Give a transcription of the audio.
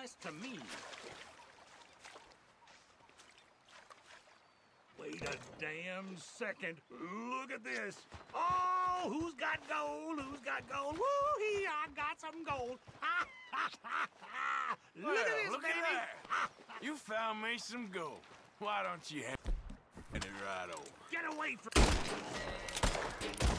nice to me. Wait a damn second. Look at this. Oh, who's got gold? Who's got gold? Woo-hee, I got some gold. Ha, ha, ha, ha. Look Well, at this, look baby. at that. You found me some gold. Why don't you have it right over? Get away from...